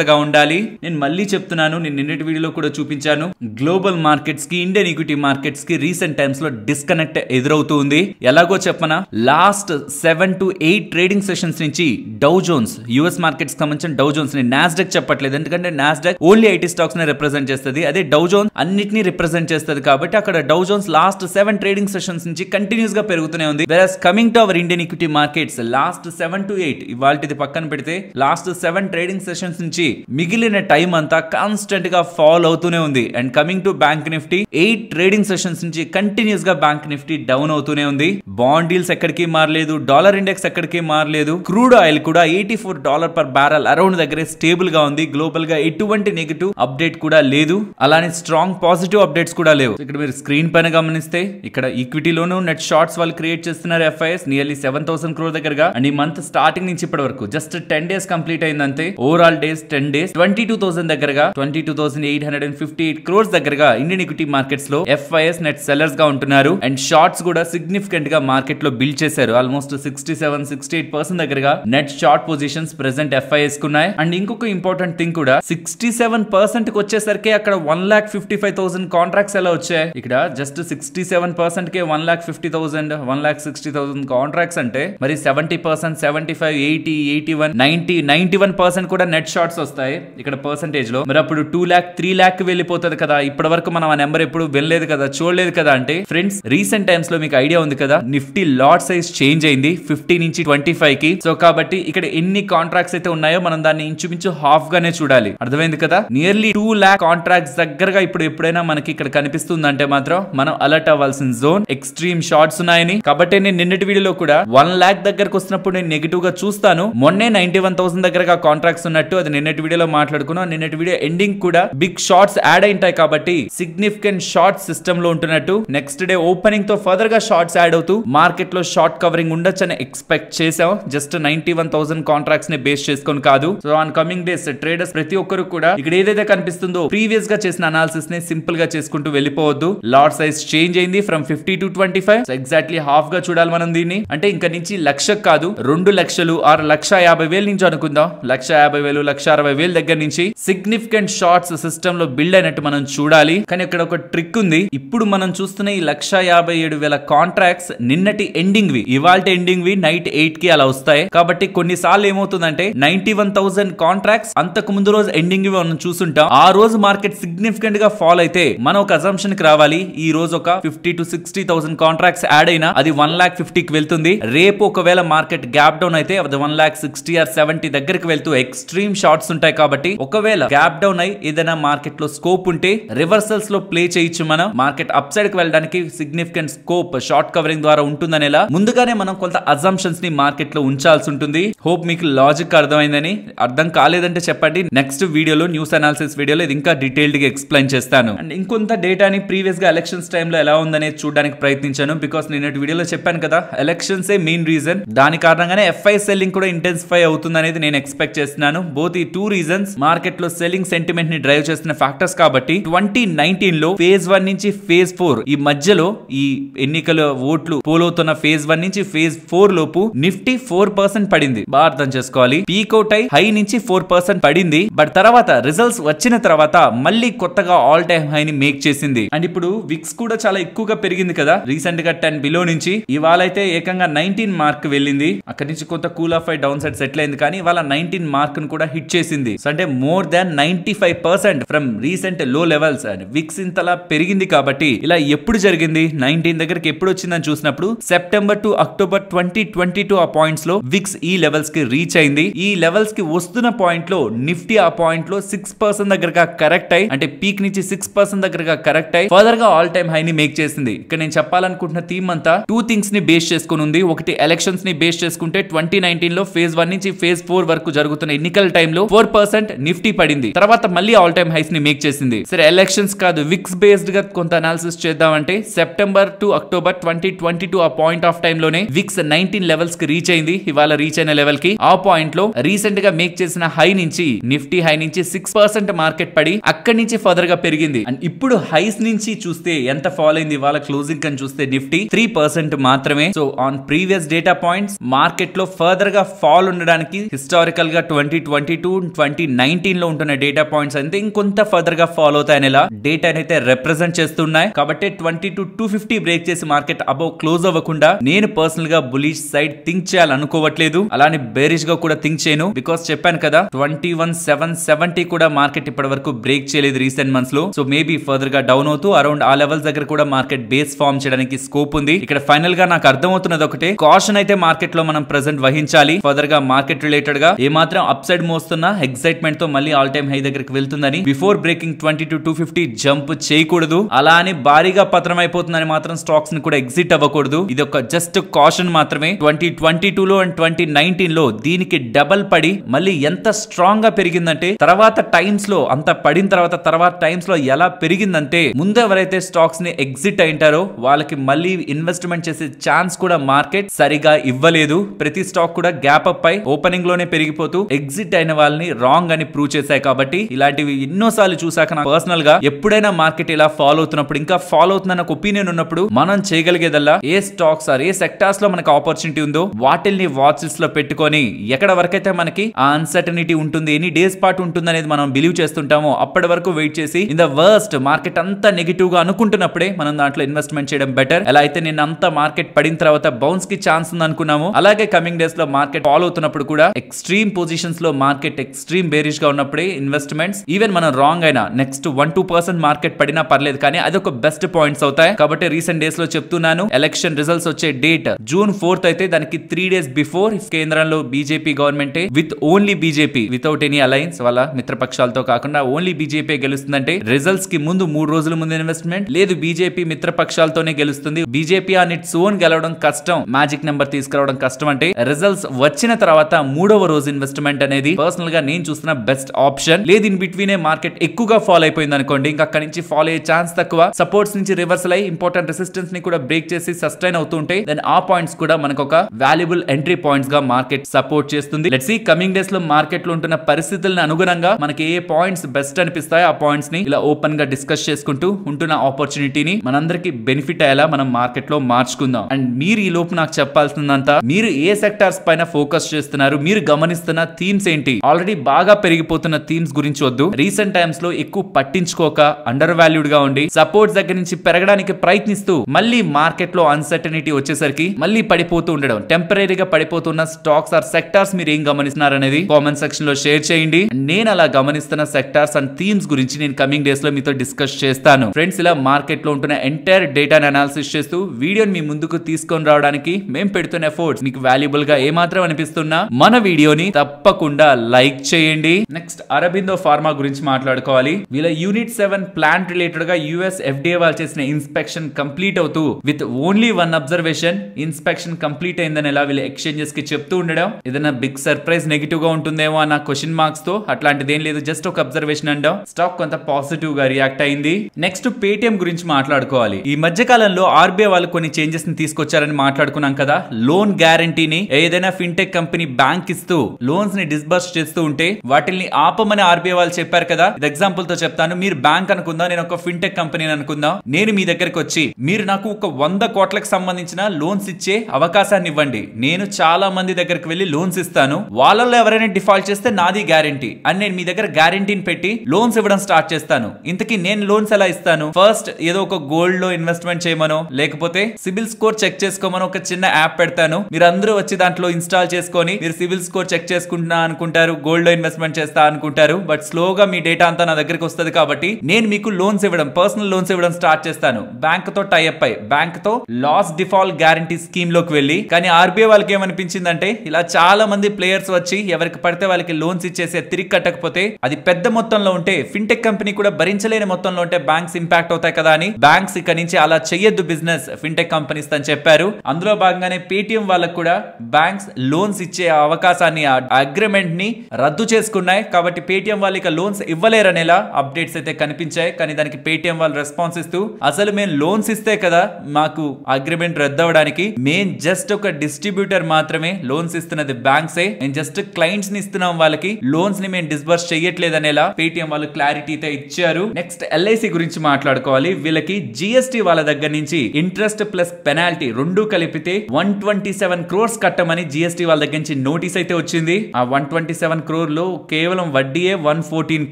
జాగ్రత్తగా ఉండాలి. నేను మళ్ళీ చెప్తున్నాను నేను నిన్నటి వీడియోలో కూడా చూపించాను. గ్లోబల్ మార్కెట్స్కి ఇండియన్ ఈక్విటీ మార్కెట్స్కి రీసెంట్ టైమ్స్లో డిస్కనెక్ట్ ఎదురవుతూ ఉంది. ఎలాగో చెప్పనా? Last seven to eight trading sessions నుంచి డౌ జోన్స్ యుఎస్ మార్కెట్స్ సంబంధించిన డౌ జోన్స్ని నాస్డెక్ చెప్పట్లేదు. ఎందుకంటే నాస్డెక్ ఓన్లీ ఐటీ స్టాక్స్ని రిప్రజెంట్ చేస్తుంది. అదే డౌ జోన్స్ అన్నిటిని రిప్రజెంట్ చేస్తుంది కాబట్టి అక్కడ Dow Jones last seven trading sessions నుంచి కంటిన్యూస్గా పెరుగుతూనే ఉంది. Versus coming to our Indian equity markets last seven to eight ఇవాళది పక్కన పెడితే లాస్ట్ సెవెన్ ట్రేడింగ్ సెషన్స్ నుంచి మిగిలిన టైం అంతా కాన్స్టెంట్గా ఫాల్ అవుతూనే ఉంది. And coming to bank Nifty eight trading sessions నుంచి కంటిన్యూస్గా బ్యాంక్ నిఫ్టీ డౌన్ అవుతూనే ఉంది. బాండ్ డీల్స్ ఎక్కడికి మారలేదు డాలర్ ఇండెక్స్ ఎక్కడికి మారలేదు క్రూడ్ ఆయిల్ కూడా eighty four dollar per barrel around దగ్గరే స్టేబుల్గా ఉంది. గ్లోబల్గా ఎటువంటి నెగిటివ్ అప్డేట్ కూడా లేదు. అలానే స్ట్రాంగ్ పాజిటివ్ అప్డేట్స్ కూడా లేవు. ఇక్కడ మీరు స్క్రీన్ పైన గమనిస్తే ఇక్కడ ఈక్విటీలోను నెట్ షార్ట్స్ వాళ్ళు క్రియేట్ చేస్తున్నారు FIs nearly seven thousand crore దగ్గరగా. అండ్ ఈ మంత్ స్టార్టింగ్ నుంచి ఇప్పటి వరకు just ten days complete అయిందంతే. Overall days ten days twenty two thousand దగ్గరగా twenty two thousand eight hundred and fifty eight crores దగ్గరగా Indian equity మార్కెట్స్లో FIs net సెల్లర్స్గా ఉంటున్నారు. అండ్ షార్ట్స్ కూడా సిగ్నిఫికెంట్గా మార్కెట్లో బిల్డ్ చేశారు. Almost sixty seven sixty eight percent దగ్గరగా net short positions present FIs కున్నాయి and ఇంకొక ఇంపార్టెంట్ థింగ్ కూడా సిక్స్టీ సెవెన్ పర్సెంట్కి వచ్చేసరికి అక్కడ one lakh fifty five thousand contracts ఎలా వచ్చాయి? ఇక్కడ జస్ట్ సిక్స్టీ సెవెన్ పర్సెంట్ కే one lakh fifty thousand one lakh sixty thousand contracts అంటే మరి seventy percent seventy five eighty eighty one ninety ninety one percent కూడా net shorts వస్తాయి. ఇక్కడ పర్సెంటేజ్లో. మరి అప్పుడు టూ లాక్ త్రీ ల్యాక్ వెళ్ళిపోతుంది కదా. ఇప్పటి వరకు మనం ఆ నెంబర్ ఎప్పుడు వెళ్ళలేదు కదా చూడలేదు కదా అంటే ఫ్రెండ్స్ రీసెంట్ టైమ్స్లో మీకు ఐడియా ఉంది కదా నిఫ్టీ లాట్ సైజ్ చేంజ్ అయింది ఫిఫ్టీ నుంచి ట్వంటీ ఫైవ్కి. సో కాబట్టి ఇక్కడ ఎన్ని కాంట్రాక్ట్స్ అయితే ఉన్నాయో మనం దాన్ని ఇంచుమించు హాఫ్ గానే చూడాలి. అర్థమైంది కదా? నియర్లీ టూ ల్యాక్ కాంట్రాక్ట్స్ దగ్గరగా ఇప్పుడు ఎప్పుడైనా మనకి ఇక్కడ కనిపిస్తుందంటే మాత్రం మనం అలర్ట్ అవ్వాల్సిన జోన్ ఎక్స్ట్రీమ్ షార్ట్స్ ఉన్నాయని. కాబట్టి నేను నిన్నటి వీడియోలో కూడా వన్ లాక్ దగ్గరకు వస్తున్నప్పుడు నేను నెగిటివ్గా చూస్తాను. మొన్నే నైన్టీ వన్ థౌసండ్ దగ్గరగా కాంట్రాక్ట్స్ ఉన్నట్టు అది నిన్నటి వీడియోలో మాట్లాడుకున్నాం. నిన్నటి వీడియో ఎండింగ్ కూడా బిగ్ షార్ట్స్ యాడ్ అయింటాయి కాబట్టి సిగ్నిఫికెంట్ షార్ట్ సిస్టమ్లో ఉంటున్నట్టు నెక్స్ట్ డే ఓపెనింగ్తో ఫర్దర్గా షార్ట్స్ యాడ్ అవుతూ మార్కెట్లో షార్ట్ కవరింగ్ ఉండొచ్చని ఎక్స్పెక్ట్ చేసాం జస్ట్ నైన్టీ వన్ థౌసండ్ కాంట్రాక్ట్స్ని బేస్ చేసుకొని కాదు. So on coming days traders ప్రతి ఒక్కరు కూడా ఇక్కడ ఏదైతే కనిపిస్తుందో ప్రీవియస్గా చేసిన అనాలిసిస్ని సింపుల్గా చేసుకుంటూ వెళ్ళిపోవద్దు. లాట్ సైజ్ చేంజ్ అయింది from fifty to twenty five exactly హాఫ్గా చూడాలి మనం దీన్ని. అంటే ఇంకా నుంచి లక్ష కాదు రెండు లక్షలు ఆరు లక్ష యాభై వేల నుంచి అనుకుందాం. లక్ష యాభై వేలు లక్ష అరవై వేల దగ్గర నుంచి సిగ్నిఫికెంట్ షార్ట్స్ సిస్టమ్లో బిల్డ్ అయినట్టు మనం చూడాలి. కానీ ఇక్కడ ఒక ట్రిక్ ఉంది. ఇప్పుడు మనం చూస్తున్న ఈ లక్ష యాభై ఏడు వేల కాంట్రాక్ట్స్ నిన్నటి ఎండింగ్ వి. ఇవాళ ఎండింగ్ వి నైట్ ఎయిట్కి అలా వస్తాయి. కాబట్టి కొన్నిసార్లు ఏమవుతుందంటే నైన్టీ వన్ థౌసండ్ కాంట్రాక్ట్స్ అంతకు ముందు రోజు ఎండింగ్ వి మనం చూసుంటాం ఆ రోజు మార్కెట్ సిగ్నిఫికెంట్గా ఫాల్ అయితే మనం ఒక అజంప్షన్కి రావాలి. ఈ రోజు ఒక fifty to sixty thousand contracts add అయినా అది వన్ లాక్ ఫిఫ్టీకి వెళ్తుంది. రేపు ఒకవేళ మార్కెట్ గ్యాప్ డౌన్ అయితే అది one lakh sixty or seventy దగ్గరికి వెళ్తూ ఎక్స్ట్రీమ్ షార్ట్స్ ఉంటాయి కాబట్టి ఒకవేళ గ్యాప్ డౌన్ అయి ఏదైనా మార్కెట్లో స్కోప్ ఉంటే రివర్సల్స్లో ప్లే చేయొచ్చు మనం. మార్కెట్ అప్ సైడ్కి వెళ్ళడానికి సిగ్నిఫికెంట్ స్కోప్ షార్ట్ కవరింగ్ ద్వారా ఉంటుందనేలా. ముందుగానే మనం కొంత అజంప్షన్స్ని మార్కెట్లో ఉంచాల్సి ఉంటుంది. హోప్ మీకు లాజిక్ అర్థమైందని. అర్థం కాలేదంటే చెప్పండి. నెక్స్ట్ వీడియోలో న్యూస్ అనాలిసిస్ వీడియోలో ఇది ఇంకా డీటెయిల్డ్గా ఎక్స్ప్లెయిన్ చేస్తాను. అండ్ ఇంకొంత డేటాని ప్రీవియస్గా ఎలక్షన్స్ టైంలో ఎలా ఉందనేది చూడడానికి ప్రయత్నించాను. బికాస్ నేను వీడియోలో చెప్పాను కదా ఎలక్షన్స్ ఏ మెయిన్ రీజన్ దాని కారణంగానే ఎఫ్ఐ సెల్లింగ్ కూడా ఇంటెన్సిఫై అవుతుందనేది నేను ఎక్స్పెక్ట్ చేస్తున్నాను. బోత్ ఈ టూ టూ రీజన్స్ మార్కెట్లో సెల్లింగ్ సెంటిమెంట్ని డ్రైవ్ చేస్తున్న ఫ్యాక్టర్స్ కాబట్టి ట్వంటీ నైన్టీన్లో ఫేజ్ వన్ నుంచి ఫేజ్ ఫోర్ ఈ మధ్యలో ఈ ఎన్నికల ఓట్లు పోలవుతున్న ఫేజ్ వన్ నుంచి ఫేజ్ ఫోర్ లోపు నిఫ్టీ ఫోర్ పర్సెంట్ పడింది. బాగా అర్థం చేసుకోవాలి. పీకౌట్ అయి హై నుంచి ఫోర్ పర్సెంట్ పడింది. బట్ తర్వాత రిజల్ట్స్ వచ్చిన తర్వాత మళ్ళీ కొత్తగా ఆల్ టైమ్ హై ని మేక్ చేసింది. అండ్ ఇప్పుడు విక్స్ కూడా చాలా ఎక్కువగా పెరిగింది కదా. రీసెంట్గా టెన్ బిలో నుంచి. ఇవాళ అయితే ఏకంగా నైన్టీన్ మార్క్ వెళ్ళింది. అక్కడి నుంచి కొంత కూల్ ఆఫ్ అయి డౌన్ సైడ్ సెటిల్ అయింది. కానీ ఇవాళ నైన్టీన్ మార్క్ను కూడా హిట్ చేసింది. సో అంటే more than ninety five percent from రీసెంట్లో levels and VIX ఇంతలా పెరిగింది కాబట్టి ఇలా ఎప్పుడు జరిగింది? నైన్టీన్ దగ్గరికి ఎప్పుడు వచ్చిందని చూసినప్పుడు September to October twenty twenty two ఆ పాయింట్స్లో విక్స్ ఈ లెవెల్స్కి రీచ్ అయింది. ఈ లెవెల్స్కి వస్తున్న పాయింట్లో నిఫ్టీ ఆ పాయింట్లో సిక్స్ పర్సెంట్ దగ్గరగా కరెక్ట్ అయ్యి అంటే పీక్ నుంచి సిక్స్ పర్సెంట్ దగ్గరగా కరెక్ట్ అయి ఫర్దర్గా ఆల్ టైమ్ హై ని మేక్ చేసింది. ఇక్కడ నేను చెప్పాలనుకుంటున్న థీమ్ అంతా టూ థింగ్స్ని బేస్ చేసుకుని ఉంది. ఒకటి ఎలక్షన్స్ని బేస్ చేసుకుంటే ట్వంటీ నైన్టీన్లో ఫేజ్ వన్ నుంచి ఫేజ్ ఫోర్ వరకు జరుగుతున్న ఎన్నికల టైంలో ఫోర్ పర్సెంట్ నిఫ్టీ పడింది. తర్వాత మళ్ళీ ఆల్ టైమ్ హైస్ని మేక్ చేసింది. సరే ఎలక్షన్స్ కాదు విక్స్ బేస్డ్గా కొంత అనాలిసిస్ చేద్దామంటే September to October twenty twenty two ఆ పాయింట్ ఆఫ్ టైమ్లోనే విక్స్ నైన్టీన్ లెవెల్స్కి రీచ్ అయింది. ఇవాళ రీచ్ అయిన లెవెల్కి ఆ పాయింట్లో రీసెంట్గా మేక్ చేసిన హై నుంచి నిఫ్టీ హై నుంచి సిక్స్ పర్సెంట్ మార్కెట్ పడి అక్కడి నుంచి ఫర్దర్గా పెరిగింది. అండ్ ఇప్పుడు హైస్ నుంచి చూస్తే ఎంత ఫాల్ అయింది? ఇవాళ క్లోజింగ్ అని చూస్తే నిఫ్టీ త్రీ పర్సెంట్ మాత్రమే. So on previous data points మార్కెట్లో ఫర్దర్గా ఫాల్ ఉండడానికి హిస్టారికల్గా ట్వంటీ ట్వంటీ టూ ట్వంటీ నైన్టీన్లో ఉంటున్న డేటా పాయింట్స్ అయితే ఇంకొంత ఫర్దర్గా ఫాలో అవుతాయి ఇలా డేటా అయితే రిప్రజెంట్ చేస్తున్నాయి. కాబట్టి twenty two two fifty break చేసి మార్కెట్ అబౌవ్ క్లోజ్ అవ్వకుండా నేను పర్సనల్గా బులిష్ సైడ్ థింక్ చేయాలనుకోవట్లేదు. అలానే బేరిష్గా కూడా థింక్ చేయను. బికాస్ చెప్పాను కదా ట్వంటీ వన్ సెవెన్ సెవెంటీ కూడా మార్కెట్ ఇప్పటి వరకు బ్రేక్ చేయలేదు రీసెంట్ మంత్స్లో. సో మేబీ ఫర్దర్గా డౌన్ అవుతూ అరౌండ్ ఆ లెవెల్స్ దగ్గర కూడా మార్కెట్ బేస్ ఫార్మ్ చేయడానికి స్కోప్ ఉంది. ఇక్కడ ఫైనల్గా నాకు అర్థమవుతున్నది ఒకటే కాషన్ అయితే మార్కెట్లో మనం ప్రెసెంట్ వహించాలి. ఫర్దర్గా మార్కెట్ రిలేటెడ్గా ఏమాత్రం అప్ సైడ్ మోస్తున్న ఎక్సైట్మెంట్తో మళ్ళీ ఆల్ టైమ్ హై దగ్గరికి వెళ్తుందని. Before breaking twenty two two fifty jump చేయకూడదు. అలా అని భారీగా పత్రం అయిపోతుందని మాత్రం స్టాక్స్ని కూడా ఎగ్జిట్ అవ్వకూడదు. ఇది ఒక జస్ట్ కాషన్ మాత్రమే. ట్వంటీ ట్వంటీ టూ లో అండ్ ట్వంటీ నైన్టీన్లో దీనికి డబల్ పడి మళ్ళీ ఎంత స్ట్రాంగ్గా పెరిగిందంటే తర్వాత టైమ్స్లో అంత పడిన తర్వాత తర్వాత టైమ్స్లో ఎలా పెరిగిందంటే ముందు ఎవరైతే స్టాక్స్ని ఎగ్జిట్ అయింటారో వాళ్ళకి మళ్ళీ ఇన్వెస్ట్మెంట్ చేసే ఛాన్స్ కూడా మార్కెట్ సరిగా ఇవ్వలేదు. ప్రతి స్టాక్ కూడా గ్యాప్ అప్ అయి ఓపెనింగ్లోనే పెరిగిపోతూ ఎగ్జిట్ అయిన వాళ్ళని రాంగ్ అని ప్రూవ్ చేశాయి కాబట్టి ఇలాంటివి ఎన్నో సార్లు చూసాక నాకు పర్సనల్గా ఎప్పుడైనా మార్కెట్ ఇలా ఫాలో అవుతున్నప్పుడు ఇంకా ఫాలో అవుతుందన్న ఒక ఒపీనియన్ ఉన్నప్పుడు మనం చేయగలిగేదల్లా? ఏ స్టాక్స్ ఆర్ ఏ సెక్టార్స్లో మనకు ఆపర్చునిటీ ఉందో వాటిల్ని వాచెస్లో పెట్టుకొని ఎక్కడ వరకైతే మనకి ఆ అన్సర్టనిటీ ఉంటుంది ఎన్ని డేస్ పాటు ఉంటుంది అనేది మనం బిలీవ్ చేస్తుంటామో అప్పటి వరకు వెయిట్ చేసి ఇన్ ద వర్స్ట్ మార్కెట్ అంతా నెగిటివ్గా అనుకుంటున్నప్పుడే మనం దాంట్లో ఇన్వెస్ట్మెంట్ చేయడం బెటర్ ఎలా అయితే నిన్న అంతా మార్కెట్ పడిన తర్వాత బౌన్స్కి ఛాన్స్ ఉంది అనుకున్నాము అలాగే కమింగ్ డేస్లో మార్కెట్ ఫాలో అవుతున్నప్పుడు కూడా ఎక్స్ట్రీమ్ పొజిషన్స్లో మార్కెట్ ఎక్స్ట్రీమ్ బేరిష్గా ఉన్నప్పుడే ఇన్వెస్ట్మెంట్స్ ఈవెన్ మనం రాంగ్ అయినా next one two percent market పడినా పర్లేదు కానీ అదొక బెస్ట్ పాయింట్స్ అవుతాయి. కాబట్టి రీసెంట్ డేస్లో చెప్తున్నాను ఎలక్షన్ రిజల్ట్స్ వచ్చే డేట్ జూన్ ఫోర్త్ అయితే దానికి త్రీ డేస్ బిఫోర్ కేంద్రంలో BJP government with only BJP without any alliance వాళ్ళ మిత్రపక్షాలతో కాకుండా ఓన్లీ బీజేపీ గెలుస్తుందంటే రిజల్ట్స్కి ముందు మూడు రోజుల ముందు ఇన్వెస్ట్మెంట్ లేదు బీజేపీ మిత్రపక్షాలతోనే గెలుస్తుంది. బీజేపీ ఆన్ ఇట్స్ ఓన్ గెలవడం కష్టం మ్యాజిక్ నెంబర్ తీసుకురావడం కష్టం అంటే రిజల్ట్స్ వచ్చిన తర్వాత మూడవ రోజు ఇన్వెస్ట్మెంట్ అనేది పర్సనల్గా నేను చూస్తున్న బెస్ట్ ఆప్షన్ లేదు ఇన్ బిట్వీనే మార్కెట్ ఎక్కువగా ఫాల్ అయిపోయింది అనుకోండి ఇంకా అక్కడి నుంచి ఫాల్ అయ్యే ఛాన్స్ తక్కువ. సపోర్ట్స్ నుంచి రివర్సల్ అయ్యి ఇంపార్టెంట్ రెసిస్టెన్స్ని కూడా బ్రేక్ చేసి సస్టైన్ అవుతుంటే దెన్ ఆ పాయింట్స్ కూడా మనకు ఒక వాల్యుబుల్ ఎంట్రీ పాయింట్స్గా మార్కెట్ సపోర్ట్ చేస్తుంది. లెట్స్ సీ కమింగ్ డేస్లో మార్కెట్లో ఉంటున్న పరిస్థితులను అనుగుణంగా మనకి ఏ పాయింట్స్ బెస్ట్ అనిపిస్తాయో ఆ పాయింట్స్ని ఇలా ఓపెన్గా డిస్కస్ చేసుకుంటూ ఉంటున్న ఆపర్చునిటీని మనందరికి బెనిఫిట్ అయ్యేలా మనం మార్కెట్లో మార్చుకుందాం. అండ్ మీరు ఈ లోపు నాకు చెప్పాల్సిందంతా మీరు ఏ సెక్టార్స్ పైన ఫోకస్ చేస్తున్నారు మీరు గమనిస్తున్న థీమ్స్ ఏంటి? ఆల్రెడీ బాగా పెరిగిపోతున్న థీమ్స్ గురించి వద్దు. రీసెంట్ టైమ్స్లో ఎక్కువ పట్టించుకోక అండర్ వాల్యూడ్గా ఉండి సపోర్ట్ దగ్గర నుంచి పెరగడానికి ప్రయత్నిస్తూ మళ్ళీ మార్కెట్లో అన్సర్టనిటీ వచ్చేసరికి మళ్ళీ పడిపోతూ ఉండడం. టెంపరీగా పడిపోతున్న స్టాక్స్ ఆర్ సెక్టార్స్ మీరు ఏం గమనిస్తున్నారు అనేది కామెంట్ సెక్షన్లో షేర్ చేయండి నేను అలా గమనిస్తున్న సెక్టార్స్ అండ్ థీమ్స్ గురించి నేను కమింగ్ డేస్లో మీతో డిస్కస్ చేస్తాను. ఫ్రెండ్స్ ఇలా మార్కెట్లో ఉంటున్న ఎంటైర్ డేటాని అనాలిసిస్ చేస్తూ వీడియోని మీ ముందుకు తీసుకొని రావడానికి మేము పెడుతున్న ఎఫోర్ట్స్ మీకు వాల్యుబుల్గా ఏమాత్రం అనిపిస్తున్నా మన వీడియోని తప్పకుండా లైక్ చేయండి. నెక్స్ట్ అరబిందో ఫార్మా గురించి మాట్లాడుకోవాలి. వీళ్ళ యూనిట్ సెవెన్ ప్లాంట్ రిలేటెడ్గా యుఎస్ ఎఫ్డిఏ వాళ్ళు చేసిన ఇన్స్పెక్షన్ కంప్లీట్ అవుతూ with only one observation inspection complete అయిందని ఎలా వీళ్ళ ఎక్స్చేంజెస్కి చెప్తూ ఉండడం ఏదైనా బిగ్ సర్ప్రైజ్ నెగిటివ్గా ఉంటుందేమో అన్న క్వశ్చన్ మార్క్స్తో అట్లాంటిది ఏం లేదు జస్ట్ ఒక అబ్జర్వేషన్ అండం స్టాక్ కొంత పాజిటివ్గా రియాక్ట్ అయింది. నెక్స్ట్ పేటిఎం గురించి మాట్లాడుకోవాలి. ఈ మధ్య కాలంలో ఆర్బీఐ వాళ్ళు కొన్ని చేంజెస్ని తీసుకొచ్చారని మాట్లాడుకున్నాం కదా. లోన్ గ్యారంటీని ఏదైనా ఫిన్టెక్ కంపెనీ బ్యాంక్ ఇస్తూ లోన్స్ని డిస్బర్స్ చేస్తూ ఉంటే వాటిని ఆపమని ఆర్బీఐ వాళ్ళు చెప్పారు కదా. ఇది ఎగ్జాంపుల్తో చెప్తాను. మీరు బ్యాంక్ అనుకుందాం? నేను ఒక ఫిన్టెక్ కంపెనీ అనుకుందాం? నేను మీ దగ్గరకు వచ్చి మీరు నాకు ఒక వంద కోట్లకు సంబంధించిన లోన్స్ ఇచ్చే అవకాశాన్ని ఇవ్వండి. నేను చాలా మంది దగ్గరికి వెళ్ళి లోన్స్ ఇస్తాను. వాళ్ళలో ఎవరైనా డిఫాల్ట్ చేస్తే నాది గ్యారంటీ అని నేను మీ దగ్గర గ్యారంటీని పెట్టి లోన్స్ ఇవ్వడం స్టార్ట్ చేస్తాను. ఇంతకీ నేను లోన్స్ ఎలా ఇస్తాను? ఫస్ట్ ఏదో ఒక గోల్డ్లో ఇన్వెస్ట్మెంట్ చేయమనో లేకపోతే సిబిల్ స్కోర్ చెక్ చేసుకోమని ఒక చిన్న యాప్ పెడతాను. మీరు అందరూ వచ్చి దాంట్లో ఇన్స్టాల్ చేసుకొని మీరు సిబిల్ స్కోర్ చెక్ చేసుకుంటున్నా అనుకుంటారు. గోల్డ్ గోల్డ్లో ఇన్వెస్ట్మెంట్ చేస్తా అనుకుంటారు. బట్ స్లోగా మీ డేటా అంతా నా దగ్గరికి వస్తుంది కాబట్టి నేను మీకు లోన్స్ ఇవ్వడం పర్సనల్ లోన్స్ ఇవ్వడం స్టార్ట్ చేస్తాను. బ్యాంక్తో టైఅప్ అయి బ్యాంక్తో లాస్ డిఫాల్ట్ గ్యారంటీ స్కీమ్లోకి వెళ్ళి కానీ ఆర్బీఐ వాళ్ళకి ఏమనిపించిందంటే ఇలా చాలా మంది ప్లేయర్స్ వచ్చి ఎవరికి పడితే వాళ్ళకి లోన్స్ ఇచ్చేసే తిరిగి కట్టకపోతే అది పెద్ద మొత్తంలో ఉంటే ఫిన్టెక్ కంపెనీ కూడా భరించలేని మొత్తంలో ఉంటే బ్యాంక్స్ ఇంపాక్ట్ అవుతాయి కదా అని బ్యాంక్స్ ఇక్కడ నుంచి అలా చెయ్యొద్దు బిజినెస్ ఫిన్టెక్ కంపెనీస్ అని చెప్పారు. అందులో భాగంగానే పేటిఎం వాళ్ళకు కూడా బ్యాంక్స్ లోన్స్ ఇచ్చే అవకాశాన్ని అగ్రిమెంట్ని రద్దు చేసుకున్నాయి. కాబట్టి పేటిఎం వాళ్ళు ఇక లోన్స్ ఇవ్వలేరనేలా అప్డేట్స్ అయితే కనిపించాయి. కానీ దానికి పేటిఎం వాళ్ళు రెస్పాన్స్ ఇస్తూ అసలు మేము లోన్స్ ఇస్తే కదా మాకు అగ్రిమెంట్ రద్దు అవ్వడానికి మేము జస్ట్ ఒక డిస్ట్రిబ్యూటర్ మాత్రమే లోన్స్ ఇస్తున్నది బ్యాంక్సే మేము జస్ట్ క్లయింట్స్ని ఇస్తున్నాం వాళ్ళకి. లోన్స్ని మేము డిస్బర్స్ చేయట్లేదనేలా పేటిఎం వాళ్ళు క్లారిటీ అయితే ఇచ్చారు. నెక్స్ట్ ఎల్ఐసి గురించి మాట్లాడుకోవాలి. వీళ్ళకి జిఎస్టి వాళ్ళ దగ్గర నుంచి ఇంట్రెస్ట్ ప్లస్ పెనాల్టీ రెండు కలిపితే వన్ ట్వంటీ సెవెన్ క్రోర్స్ కట్టమని జిఎస్టి వాళ్ళ దగ్గర నుంచి నోటీస్ అయితే వచ్చింది. ఆ వన్ ట్వంటీ సెవెన్ క్రోర్లో కేవలం వడ్డీయే one fourteen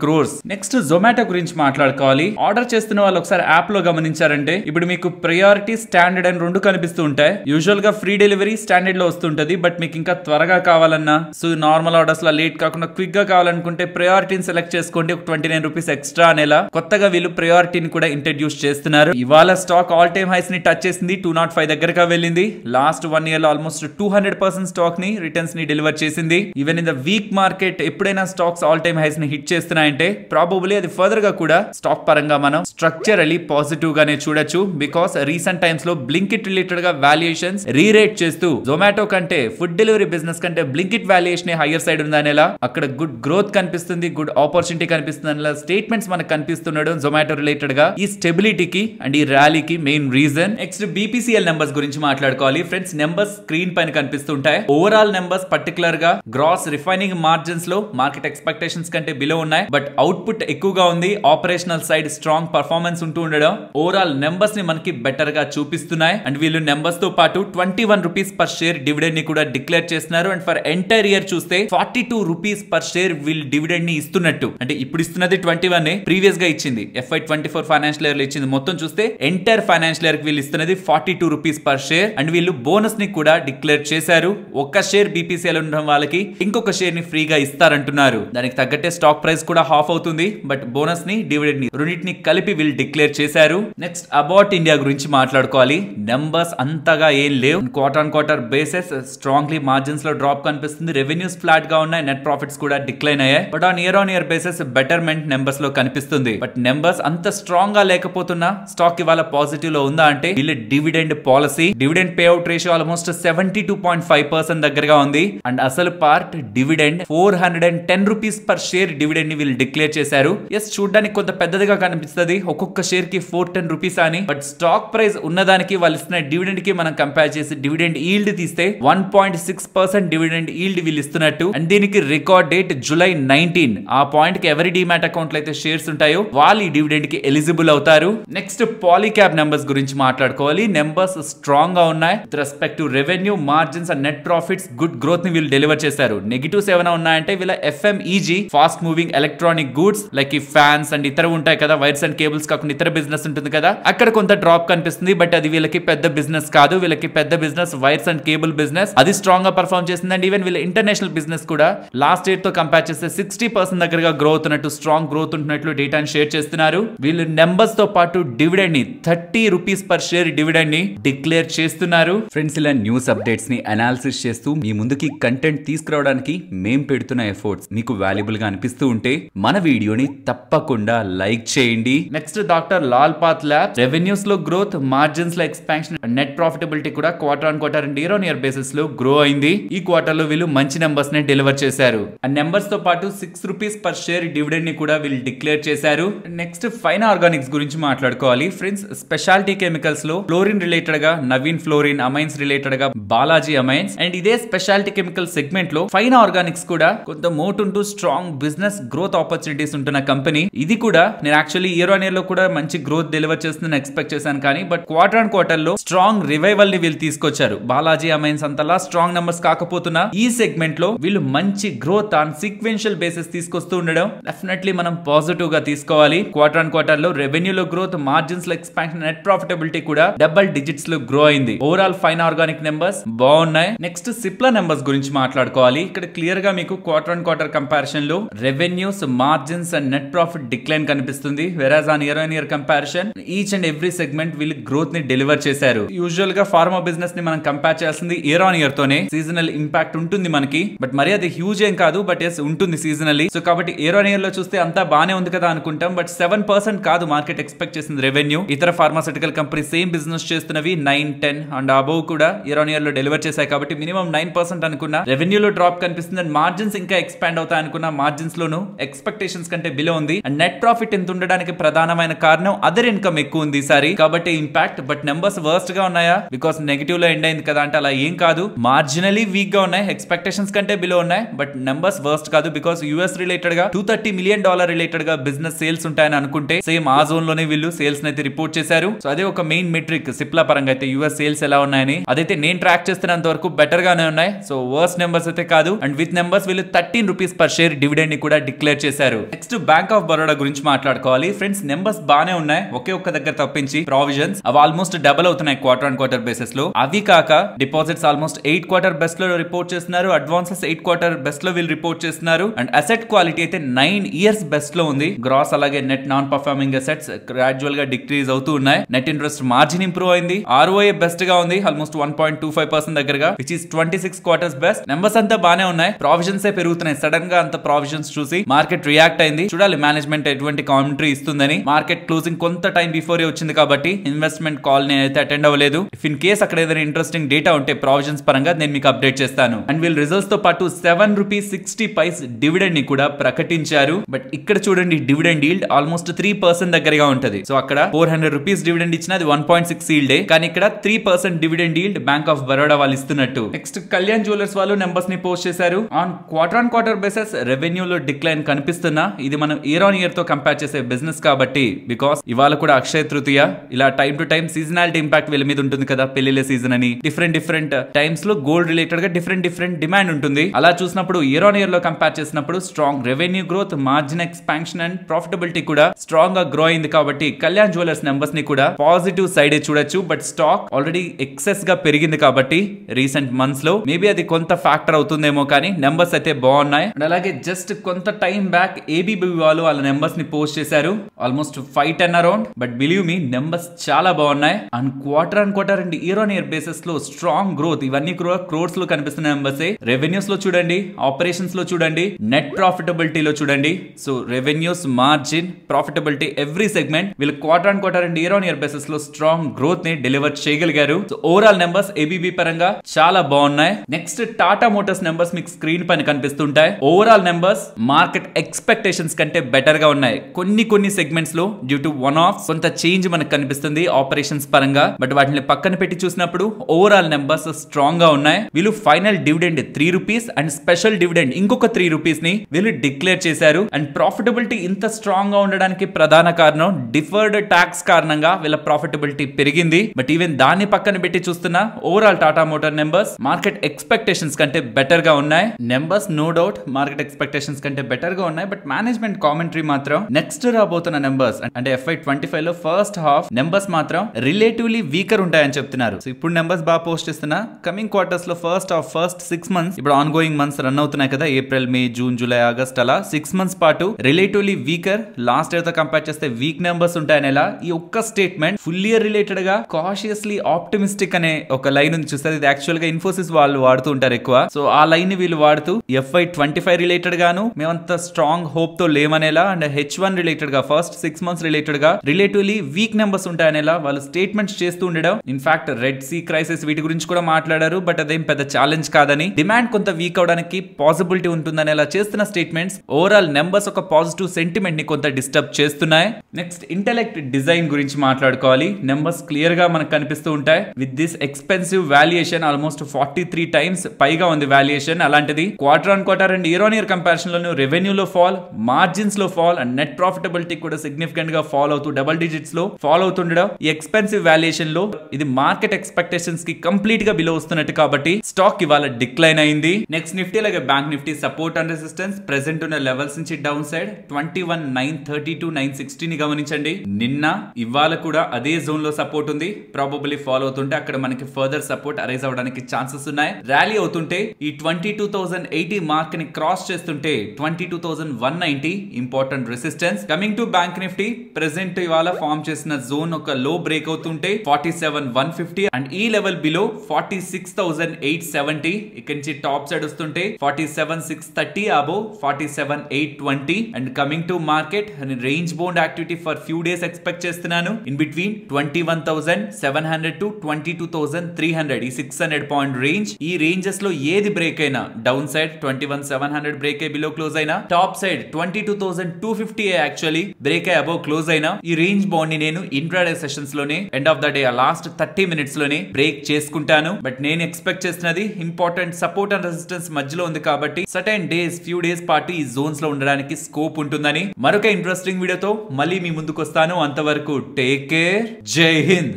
crores. Next Zomato గురించి మాట్లాడుకోవాలి. ఆర్డర్ చేస్తున్న వాళ్ళు ఒకసారి యాప్లో గమనించారంటే ఇప్పుడు మీకు ప్రయారిటీ స్టాండర్డ్ అని రెండు కనిపిస్తూ ఉంటాయి. యూజువల్గా ఫ్రీ డెలివరీ స్టాండర్డ్లో వస్తుంటది బట్ మీకు ఇంకా త్వరగా కావాలన్నా. సో నార్మల్ ఆర్డర్స్ లా లేట్ కాకుండా క్విక్గా కావాలనుకుంటే ప్రయారిటీని సెలెక్ట్ చేసుకోండి. ఒక ట్వంటీ నైన్ రూపీస్ ఎక్స్ట్రా అనేలా కొత్తగా వీళ్ళు ప్రయారిటీని కూడా ఇంట్రడ్యూస్ చేస్తున్నారు. ఇవాళ స్టాక్ ఆల్ టైమ్ హైస్ని టచ్ చేసింది టూ నాట్ ఫైవ్ దగ్గరగా వెళ్ళింది. లాస్ట్ వన్ ఇయర్లో ఆల్మోస్ట్ టూ హండ్రెడ్ పర్సెంట్ స్టాక్ని రిటర్న్స్ని డెలివర్ చేసింది. Even in the week market ఎప్పుడైనా స్టాక్స్ ఆల్ టైమ్ హైస్ని హిట్ చేస్తున్నాయంటే ప్రాబబ్లీ అది ఫర్దర్గా కూడా స్టాక్ పరంగా మనం స్ట్రక్చరలీ పాజిటివ్ గానే చూడొచ్చు. బికాస్ రీసెంట్ టైమ్స్లో బ్లింకిట్ రిలేటెడ్గా వాల్యుయేషన్స్ రీరేట్ చేస్తూ జొమాటో కంటే ఫుడ్ డెలివరీ బిజినెస్ కంటే బ్లింకిట్ వాల్యుయేషన్ హైయర్ సైడ్ ఉందనేలా అక్కడ గుడ్ గ్రోత్ కనిపిస్తుంది గుడ్ ఆపర్చునిటీ కనిపిస్తుంది అనేలా స్టేట్మెంట్స్ మనకు కనిపిస్తున్నాడు జొమాటో రిలేటెడ్గా. ఈ స్టెబిలిటీకి అండ్ ఈ ర్యాలీకి main reason next BPCL numbers గురించి మాట్లాడుకోవాలి. ఫ్రెండ్స్ నెంబర్స్ స్క్రీన్ పైన కనిపిస్తుంటాయి. ఓవరాల్ నెంబర్స్ పర్టికులర్గా గ్రాస్ రిఫైనింగ్ మార్జిన్ లో మార్కెట్ ఎక్స్పెక్టేషన్స్ కంటే బిలో ఉన్నాయి. బట్ అవుట్పుట్ ఎక్కువగా ఉంది. ఆపరేషనల్ సైడ్ స్ట్రాంగ్ పర్ఫార్మెన్స్ ఉంటూ ఉండడం ఓవరాల్ నెంబర్స్ని మనకి బెటర్గా చూపిస్తున్నాయి. అండ్ వీళ్ళు నెంబర్స్తో పాటు twenty one rupees per share డివిడెండ్ని కూడా డిక్లేర్ చేస్తున్నారు. అండ్ ఫర్ ఎంటైర్ ఇయర్ చూస్తే forty two rupees per share వీళ్ళు డివిడెండ్ని ఇస్తున్నట్టు. అంటే ఇప్పుడు ఇస్తున్నది ట్వంటీ వన్ ప్రీవియస్గా ఇచ్చింది. ఎఫ్ఐ ట్వంటీ ఫోర్ ఫైనాన్షియల్ ఇయర్లో ఇచ్చింది. మొత్తం చూస్తే ఎంటైర్ ఫైనాన్షియల్ ఇయర్ వీళ్ళు ఇస్తున్నది forty two rupees per share and వీళ్ళు బోనస్ని కూడా డిక్లేర్ చేశారు. ఒక్క షేర్ బీపీసీఎల్ ఉండడం వాళ్ళకి ఇంకొక షేర్ని ఫ్రీగా ఇస్తారంటున్నారు. దానికి తగ్గట్టే స్టాక్ ప్రైస్ కూడా హాఫ్ అవుతుంది. బట్ బోనస్ని డివిడెండ్ని రెండింటిని కలిపి వీళ్ళు డిక్లేర్ చేశారు. నెక్స్ట్ అబౌట్ ఇండియా గురించి మాట్లాడుకోవాలి. నెంబర్స్ అంతగా ఏం లేవు. Quarter on quarter bases strongly మార్జిన్స్లో drop కనిపిస్తుంది. రెవెన్యూస్ ఫ్లాట్గా ఉన్నాయి. నెట్ ప్రాఫిట్స్ కూడా డిక్లైన్ అయ్యాయి. But on year on year bases betterment నెంబర్స్లో కనిపిస్తుంది. బట్ నెంబర్స్ అంత స్ట్రాంగ్గా లేకపోతున్నా స్టాక్ ఇవాళ పాజిటివ్లో ఉందా అంటే వీళ్ళ dividend policy dividend pay out ratio almost seventy two point five percent దగ్గరగా ఉంది. అండ్ అసలు part dividend four hundred and ten rupees per share డివిడెండ్ని వీళ్ళు డిక్లేర్ చేశారు. ఎస్ చూడడానికి కొంత పెద్దదిగా కనిపిస్తుంది. ఒక్కొక్క షేర్కి ఫోర్ టెన్ రూపీస్ అని. బట్ స్టాక్ ప్రైస్ ఉన్నదానికి వాళ్ళు ఇస్తున్న డివిడెండ్కి మనం కంపేర్ చేసి డివిడెండ్ ఈల్డ్ తీస్తే one point six percent dividend yield వీళ్ళు ఇస్తున్నట్టు. అండ్ దీనికి రికార్డ్ డేట్ జూలై నైన్టీన్ ఆ పాయింట్కి ఎవరి డిమాట్ అకౌంట్లో అయితే షేర్స్ ఉంటాయో వాళ్ళు ఈ డివిడెండ్కి ఎలిజిబుల్ అవుతారు. నెక్స్ట్ పాలీక్యాబ్ నెంబర్స్ గురించి మాట్లాడుకోవాలి. నెంబర్స్ స్ట్రాంగ్గా ఉన్నాయి. With respect to revenue margins and net profits good గ్రోత్ని వీళ్ళు డెలివర్ చేశారు. నెగిటివ్స్ ఏమైనా ఉన్నాయంటే. వీళ్ళ FMEG fast moving electronic goods like ఈ ఫ్యాన్స్ అండ్ ఇతర ఉంటాయి కదా వైర్స్ అండ్ కేబుల్స్ కాకుండా ఇతర బిజినెస్ ఉంటుంది కదా అక్కడ కొంత డ్రాప్ కనిపిస్తుంది బట్ అది వీళ్ళకి పెద్ద బిజినెస్ కాదు వీళ్ళకి పెద్ద business wires and cable business అది స్ట్రాంగ్గా పర్ఫామ్ చేసింది అండ్ ఈవెన్ వీళ్ళ ఇంటర్నేషనల్ బిజినెస్ కూడా లాస్ట్ ఇయర్తో కంపేర్ చేస్తే సిక్స్టీ పర్సెంట్ దగ్గరగా గ్రోత్ ఉన్నట్టు స్ట్రాంగ్ గ్రోత్ ఉంటున్నట్లు డేటాను షేర్ చేస్తున్నారు. వీళ్ళు నెంబర్స్తో పాటు డివిడెండ్ని థర్టీ రూపీస్ పర్ షేర్ డివిడెండ్ని డిక్లేర్ చేస్తున్నారు. ఫ్రెండ్స్ ఇలా న్యూస్ అప్డేట్స్ని అనాలిసిస్ చేస్తూ మీ ముందుకి కంటెంట్ తీసుకురావడానికి మేం పెడుతున్న. ఎఫర్ట్స్ మీకు వాల్యుబుల్గా అనిపిస్తూ ఉంటే మన వీడియోని తప్పకుండా లైక్ చేయండి. Next doctor Lal path lab రెవెన్యూస్లో growth మార్జిన్స్లో ఎక్స్పాన్షన్ నెట్ ప్రాఫిటబిలిటీ కూడా quarter on quarter and year on year బేసిస్లో గ్రో అయింది. ఈ క్వార్టర్లో వీళ్ళు మంచి నెంబర్స్ని డెలివర్ చేశారు. ఆ నెంబర్స్తో పాటు సిక్స్ రూపీస్ పర్ షేర్ డివిడెండ్ని కూడా వీళ్ళు డిక్లేర్ చేశారు. నెక్స్ట్ ఫైన్ ఆర్గానిక్స్ గురించి మాట్లాడుకోవాలి. ఫ్రెండ్స్ స్పెషాలిటీ కెమికల్స్లో ఫ్లోరిన్ రిలేటెడ్గా నవీన్ ఫ్లోరిన్ అమైన్స్ రిలేటెడ్గా బాలాజీ అమైన్స్ అండ్ ఇదే స్పెషాలిటీ కెమికల్ సెగ్మెంట్లో ఫైన్ ఆర్గానిక్స్ కూడా కొంత మోటుంటూ స్ట్రాంగ్ బిజినెస్ గ్రోత్ ఆపర్చునిటీస్ ఉంటున్న కంపెనీ ఇది కూడా నేను యాక్చువల్లీ ఇయర్ ఆన్ ఇయర్లో కూడా మంచి గ్రోత్ డెలివర్ చేస్తుందని ఎక్స్పెక్ట్ చేశాను కానీ బట్ క్వార్టర్ అండ్ క్వార్టర్లో స్ట్రాంగ్ రివైవల్ని వీళ్ళు తీసుకొచ్చారు. బాలాజీ అమైన్స్ అంతలా స్ట్రాంగ్ నెంబర్స్ కాకపోతున్నా ఈ సెగ్మెంట్లో వీళ్ళు మంచి గ్రోత్ ఆన్ సీక్వెన్షియల్ బేసిస్ తీసుకొస్తూ ఉండడం డెఫినెట్లీ మనం పాజిటివ్గా తీసుకోవాలి. క్వార్టర్ అండ్ క్వార్టర్లో రెవెన్యూ లో గ్రోత్ మార్జిన్స్లో ఎక్స్పాన్షన్ నెట్ ప్రాఫిటబిలిటీ కూడా డబల్ డిజిట్స్లో గ్రో అయింది. ఓవరాల్ ఫైన్ ఆర్గానిక్ నెంబర్స్ బాగున్నాయి. నెక్స్ట్ సిప్లా నెంబర్స్ గురించి మాట్లాడుకోవాలి. ఇక్కడ క్లియర్గా మీకు quarter and quarter కంపారిజన్లో revenues margins and net profit decline కనిపిస్తుంది. వెరాజ్ on year on year comparison each and every segment వీళ్ళు గ్రోత్ని డెలివర్ చేశారు. యూజువల్గా ఫార్మా బిజినెస్ని మనం కంపేర్ చేయాల్సింది ఇయర్ ఆన్ ఇయర్ తోనే. సీజనల్ ఇంపాక్ట్ ఉంటుంది మనకి. బట్ మరి అది హ్యూజ్ ఏం కాదు బట్ ఎస్ ఉంటుంది సీజనల్లీ సో కాబట్టి ఇయర్ ఆన్ ఇయర్లో చూస్తే అంతా బానే ఉంది కదా అనుకుంటాం. బట్ సెవెన్ పర్సెంట్ కాదు మార్కెట్ ఎక్స్పెక్ట్ చేసింది రెవెన్యూ ఇతర ఫార్మాసిటికల్ కంపెనీ సేమ్ బిజినెస్ చేస్తున్నవి నైన్ టెన్ అండ్ అబోవ్ కూడా ఇయర్ ఆన్ ఇయర్లో డెలివర్ చేశాయి. కాబట్టి మినిమం నైన్ పర్సెంట్ అనుకున్నా రెవెన్యూ లో డ్రాప్ కనిపిస్తుంది అండ్ మార్జిన్స్ ఇంకా ఎక్స్పాండ్ అవుతాయి అనుకున్న మార్జిన్స్ లోను ఎక్స్పెక్టేషన్స్ కంటే బిలో ఉంది. అండ్ నెట్ ప్రాఫిట్ ఎంత ఉండడానికి ప్రధానమైన కారణం అదర్ ఇన్కమ్ ఎక్కువ ఉంది ఈసారి కాబట్టి ఇంపాక్ట్ బట్ నెంబర్స్ వర్స్ట్గా ఉన్నాయా? బికాస్ నెగిటివ్లో ఎండ్ అయింది కదా అంటే అలా ఏం కాదు. మార్జినలీ వీక్గా ఉన్నాయి ఎక్స్పెక్టేషన్స్ కంటే బిలో ఉన్నాయి బట్ నెంబర్స్ వర్స్ట్ కాదు బికాస్ యూఎస్ రిలేటెడ్గా టూ థర్టీ మిలియన్ డాలర్ రిలేటెడ్గా బిజినెస్ సేల్స్ ఉంటాయని అనుకుంటే సేమ్ ఆ జోన్లోనే వీళ్ళు సేల్స్ అయితే రిపోర్ట్ చేశారు. సో అదే ఒక మెయిన్ మెట్రిక్ సిప్లా పరంగా అయితే యూఎస్ సేల్స్ ఎలా ఉన్నాయని. అదైతే నేను ట్రాక్ చేస్తున్నంత వరకు బెటర్ గానే ఉన్నాయి. సో వర్స్ నెంబర్స్ అయితే కాదు. అండ్ విత్ నెంబర్స్ వీళ్ళు థర్టీన్ రూపీస్ పర్ షేర్ డివిడెండ్ని కూడా డిక్లేర్ చేశారు. నెక్స్ట్ బ్యాంక్ ఆఫ్ బరోడా గురించి మాట్లాడుకోవాలి. ఫ్రెండ్స్ నెంబర్స్ బానే ఉన్నాయి. ఒకే ఒక్క దగ్గర తప్పించి ప్రావిజన్స్ అవి ఆల్మోస్ట్ డబల్ అవుతున్నాయి క్వార్టర్ అండ్ క్వార్టర్ బేసిస్లో. అవి కాక డిపాజిట్స్ ఆల్మోస్ట్ ఎయిట్ క్వార్టర్ బెస్ట్లో రిపోర్ట్ చేస్తున్నారు. అడ్వాన్సెస్ ఎయిట్ క్వార్టర్ బెస్ట్లో వీళ్ళు రిపోర్ట్ చేస్తున్నారు. అండ్ అసెట్ క్వాలిటీ అయితే నైన్ ఇయర్స్ బెస్ట్లో ఉంది. గ్రాస్ అలాగే నెట్ నాన్ పర్ఫార్మింగ్ అసెట్స్ గ్రాడ్యువల్గా డిక్రీజ్ అవుతూ ఉన్నాయి. నెట్ ఇంట్రెస్ట్ మార్జిన్ ఇంప్రూవ్ అయింది. ఆర్ఓఏ బెస్ట్గా ఉంది. Almost one point two five percent దగ్గరగా which is twenty six quarters best numbers అంతా బానే ఉన్నాయి. ప్రావిజన్స్ ఏ పెరుగుతున్నాయి. సడన్గా అంత ప్రావిజన్స్ చూసి మార్కెట్ రియాక్ట్ అయింది. చూడాలి మేనేజ్మెంట్ ఎటువంటి కామెంటరీ ఇస్తుందని. మార్కెట్ క్లోజింగ్ కొంత టైం బిఫోర్ వచ్చింది కాబట్టి ఇన్వెస్ట్మెంట్ కాల్ నేనైతే అటెండ్ అవ్వలేదు. ఇఫ్ ఇన్ కేస్ అక్కడ ఏదైనా ఇంట్రెస్టింగ్ డేటా ఉంటే ప్రావిజన్స్ పరంగా నేను మీకు అప్డేట్ చేస్తాను. అండ్ వీళ్ళు రిజల్ట్స్తో పాటు సెవెన్ రూపీస్ సిక్స్టీ పైస్ డివిడెండ్ని కూడా ప్రకటించారు. బట్ ఇక్కడ చూడండి dividend yield almost three percent దగ్గరగా ఉంటది. సో అక్కడ ఫోర్ హండ్రెడ్ రూపీస్ డివిడెండ్ ఇచ్చిన అది వన్ పాయింట్ సిక్స్ ఈల్డే కానీ ఇక్కడ three percent dividend yield bank of Baroda వాళ్ళు ఇస్తున్నట్టు. నెక్స్ట్ కళ్యాణ్ జ్యువెలర్స్ వాళ్ళు నెంబర్స్ని పోస్ట్ చేశారు. On quarter on quarter bases revenue లో డిక్లైన్ కనిపిస్తున్నా. ఇది మనం ఇయర్ ఆన్ ఇయర్తో కంపేర్ చేసే బిజినెస్ కాబట్టి బికాస్ ఇవాళ కూడా అక్షయ తృతీయ ఇలా time to time seasonality impact వీళ్ళ మీద ఉంటుంది కదా పెళ్ళిళ్ళ సీజన్ అని. డిఫరెంట్ డిఫరెంట్ టైమ్స్లో గోల్డ్ రిలేటెడ్గా డిఫరెంట్ డిఫరెంట్ డిమాండ్ ఉంటుంది. అలా చూసినప్పుడు ఇయర్ ఆన్ ఇయర్లో కంపేర్ చేసినప్పుడు strong revenue growth margin expansion and profitability కూడా స్ట్రాంగ్గా గ్రో అయింది కాబట్టి కళ్యాణ్ జ్యువెలర్స్ నెంబర్స్ని కూడా పాజిటివ్ సైడ్ చూడొచ్చు. బట్ స్టాక్ ఆల్రెడీ ఎక్సెస్గా పెరిగింది కాబట్టి రీసెంట్ మంత్స్లో మేబీ అది కొంత ఫ్యాక్టర్ అవుతుందేమో కానీ నెంబర్స్ అయితే బాగున్నాయి. అండ్ అలాగే జస్ట్ కొంత టైం బ్యాక్ ఏబీబీ వాళ్ళు వాళ్ళ నెంబర్స్ని పోస్ట్ చేశారు. Almost five ten around but believe me numbers చాలా బాగున్నాయి. And quarter and quarter and year on year బేసిస్లో స్ట్రాంగ్ గ్రోత్ ఇవన్నీ కూడా క్రోర్స్లో కనిపిస్తున్న నెంబర్స్ రెవెన్యూస్లో చూడండి ఆపరేషన్స్లో చూడండి నెట్ ప్రాఫిటబిలిటీ లో చూడండి. So revenues margin profitability every segment వీళ్ళు quarter and quarter and year on year బేసిస్లో స్ట్రాంగ్ గ్రోత్ని డెలివర్ చేయగలిగారు. సో ఓవరాల్ నెంబర్స్ ఏబీబీ పరంగా చాలా బాగున్నాయి. నెక్స్ట్ టాటా మోటార్స్ నెంబర్స్ మీకు స్క్రీన్ పైన కనిపిస్తుంది. కనిపిస్తుంటాయి. ఓవరాల్ నెంబర్స్ మార్కెట్ ఎక్స్పెక్టేషన్స్ కంటే బెటర్గా ఉన్నాయి. కొన్ని కొన్ని సెగ్మెంట్స్లో డ్యూ టు వన్ ఆఫ్ కొంత చేంజ్ మనకు కనిపిస్తుంది ఆపరేషన్స్ పరంగా. బట్ వాటిని పక్కన పెట్టి చూసినప్పుడు ఓవరాల్ నెంబర్స్ స్ట్రాంగ్గా ఉన్నాయి. వీళ్ళు final dividend three rupees and special dividend ఇంకొక త్రీ రూపీస్ని వీళ్ళు డిక్లేర్ చేశారు. అండ్ ప్రాఫిటబిలిటీ ఇంత స్ట్రాంగ్గా ఉండడానికి ప్రధాన కారణం డిఫర్డ్ ట్యాక్స్ కారణంగా వీళ్ళ ప్రాఫిటబిలిటీ పెరిగింది. బట్ ఈవెన్ దాన్ని పక్కన పెట్టి చూస్తున్నా overall Tata motor numbers market expectations కంటే బెటర్గా ఉన్నాయి. Numbers no doubt market expectations కంటే బెటర్గా ఉన్నాయి బట్ మేనేజ్మెంట్ కామెంటరీ మాత్రం నెక్స్ట్ రాబోతున్న నెంబర్స్ అంటే ఎఫ్ఐ ట్వంటీ ఫైవ్లో ఫస్ట్ హాఫ్ నెంబర్స్ మాత్రం రిలేటివ్లీ వీకర్ ఉంటాయని చెప్తున్నారు. సో ఇప్పుడు నెంబర్స్ బాగా పోస్ట్ ఇస్తున్న కమింగ్ క్వార్టర్స్లో first half first six months ఇప్పుడు ఆన్ గోయింగ్ మంత్స్ రన్ అవుతున్నాయి కదా April May June July August అలా సిక్స్ మంత్స్ పాటు రిలేటివ్లీ వీకర్ లాస్ట్ ఇయర్తో కంపేర్ చేస్తే వీక్ నెంబర్స్ ఉంటాయని ఎలా ఈ ఒక్క స్టేట్మెంట్ ఫుల్ ఇయర్ రిలేటెడ్గా కాషియస్లీ ఆప్టిమిస్టిక్ అనే ఒక లైన్ ఉంది. చూస్తే ఇది యాక్చువల్గా ఇన్ఫోసిస్ వాళ్ళు వాడుతూ ఉంటారు ఎక్కువ. సో ఆ లైన్ వీళ్ళు వాడుతూ ఎఫ్ఐ ట్వంటీ ఫైవ్ రిలేటెడ్ గాను మేమంత స్ట్రాంగ్ హోప్తో లేమనేలా అండ్ హెచ్ వన్ రిలేటెడ్గా ఫస్ట్ సిక్స్ మంత్స్ రిలేటెడ్గా రిలేటివ్లీ వీక్ నెంబర్స్ ఉంటాయనేలా వాళ్ళు స్టేట్మెంట్స్ చేస్తూ ఉండడం. ఇన్ఫాక్ట్ రెడ్ సీ క్రైసిస్ వీటి గురించి కూడా మాట్లాడారు బట్ అదేం పెద్ద ఛాలెంజ్ కాదని. డిమాండ్ కొంత వీక్ అవడానికి పాసిబిలిటీ ఉంటుందని అలా చేస్తున్న స్టేట్మెంట్స్ ఓవరాల్ నెంబర్స్ ఒక పాజిటివ్ సెంటిమెంట్ని కొంత డిస్టర్బ్ చేస్తున్నాయి. నెక్స్ట్ ఇంటెలెక్ట్ డిజైన్ గురించి మాట్లాడుకోవాలి. నెంబర్స్ క్లియర్గా మనకు కనిపిస్తూ ఉంటాయి. With this expensive valuation almost forty three times పైగా ఉంది వాల్యుయేషన్ అలాంటిది quarter on quarter and year on year కంపారిజన్లోనూ రెవెన్యూలో ఫాల్ మార్జిన్స్లో ఫాల్ అండ్ నెట్ ప్రాఫిటబిలిటీ కూడా సిగ్నిఫికెంట్గా ఫాల్ అవుతూ డబల్ డిజిట్స్లో ఫాల్ అవుతుండడం ఈ ఎక్స్పెన్సివ్ వాల్యుయేషన్లో ఇది మార్కెట్ ఎక్స్పెక్టేషన్స్కి కంప్లీట్గా బిలో వస్తున్నట్టు కాబట్టి స్టాక్ ఇవాళ డిక్లైన్ అయింది. నెక్స్ట్ నిఫ్టీ అలాగే bank Nifty support and resistance present ఉన్న లెవెల్స్ నుంచి down side twenty one nine thirty to nine sixty ని గమనించండి. నిన్న ఇవాళ కూడా అదే జోన్లో సపోర్ట్ ఉంది. ప్రాబబ్లీ ఫాలో అవుతుంటే అక్కడ మనకి ఫర్దర్ సపోర్ట్ అరైజ్ అవడానికి ఛాన్సెస్ ఉన్నాయి. ర్యాలీ అవుతుంటే ఈ ట్వంటీ టూ థౌసండ్ ఎయిటీ మార్క్ని క్రాస్ చేస్తుంటే twenty two thousand one ninety important resistance. Coming to bank Nifty present ఇవాళ ఫామ్ చేసిన జోన్ ఒక లో బ్రేక్ అవుతుంటే forty seven one fifty and ఈ level below forty six thousand eight seventy. ఇక్కడ నుంచి టాప్ సైడ్ వస్తుంటే forty seven six thirty above forty seven eight twenty. And coming to market range bound activity for few days expect చేస్తున్నాను. In between twenty one thousand seven hundred to twenty two thousand three hundred. ఈ six hundred point range ఈ రేంజెస్లో ఏది break అయినా down side twenty one seven hundred break అయ్యి below close అయినా. Top side twenty two thousand two fifty actually break అయ్యి above close అయినా. ఈ రేంజ్ బౌండ్ని నేను intraday సెషన్స్లోనే end of the day last thirty మినిట్స్లోనే break చేసుకుంటాను. బట్ నేను ఎక్స్పెక్ట్ చేసినది ఇంపార్టెంట్ సపోర్ట్ అండ్ రెసిస్టెన్స్ మధ్యలో ఉంది కాబట్టి సర్టైన్ డేస్ ఫ్యూ డేస్ పాటు ఈ జోన్స్లో ఉండడానికి స్కోప్ ఉంటుందని. మరొక ఇంట్రెస్టింగ్ వీడియోతో మళ్ళీ మీ ముందుకు వస్తాను అంతవరకు టేక్ కేర్ జై హింద్.